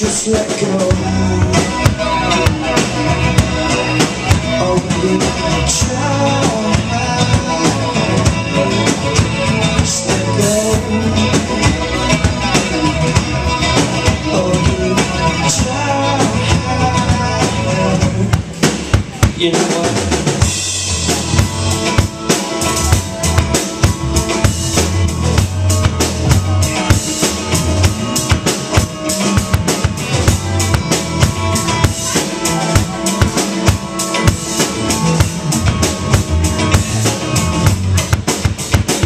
Just let go. Oh, you try. You know what?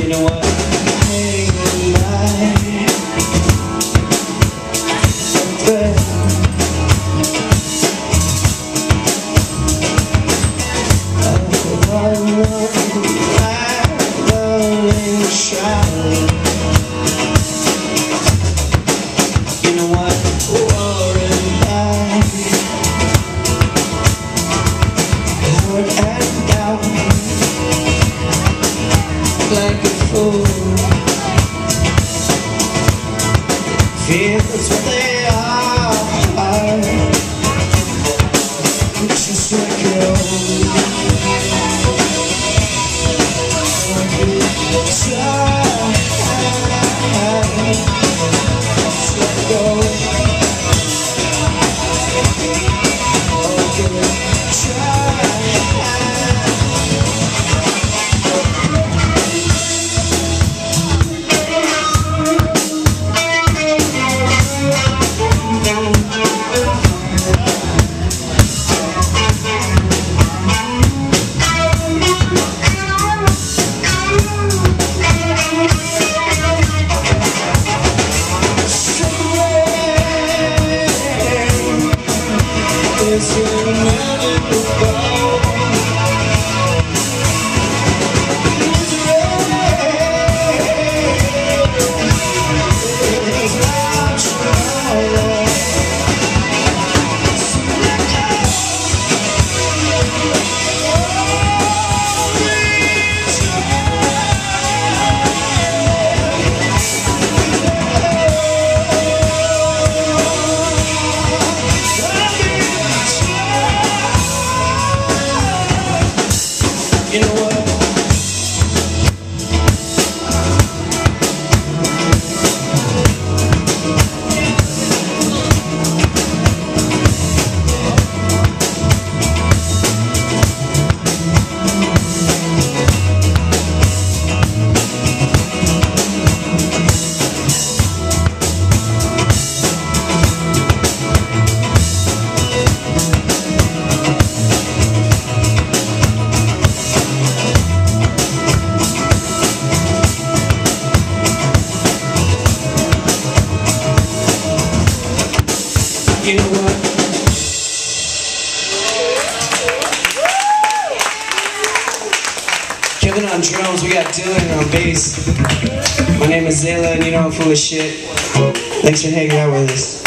You know what? Feels what Kevin on drums, we got Dylan on bass. My name is Xela, and you know I'm full of shit. Thanks for hanging out with us.